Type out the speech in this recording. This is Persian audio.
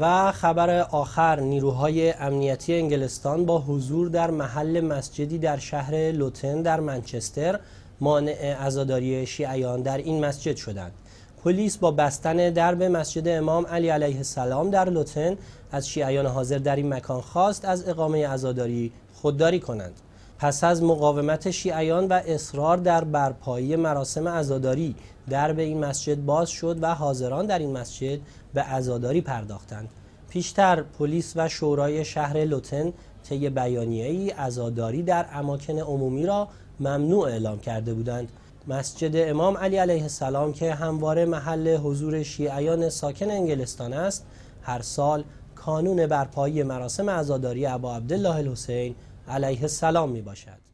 و خبر آخر نیروهای امنیتی انگلستان با حضور در محل مسجدی در شهر لوتن در منچستر مانع عزاداری شیعیان در این مسجد شدند. پلیس با بستن درب مسجد امام علی علیه السلام در لوتن از شیعیان حاضر در این مکان خواست از اقامه عزاداری خودداری کنند. پس از مقاومت شیعیان و اصرار در برپایی مراسم عزاداری درب این مسجد باز شد و حاضران در این مسجد به عزاداری پرداختند. پیشتر پلیس و شورای شهر لوتن طی بیانیه‌ای عزاداری در اماکن عمومی را ممنوع اعلام کرده بودند. مسجد امام علی علیه السلام که همواره محل حضور شیعیان ساکن انگلستان است هر سال کانون برپایی مراسم عزاداری ابا عبدالله الحسین علیه السلام می باشد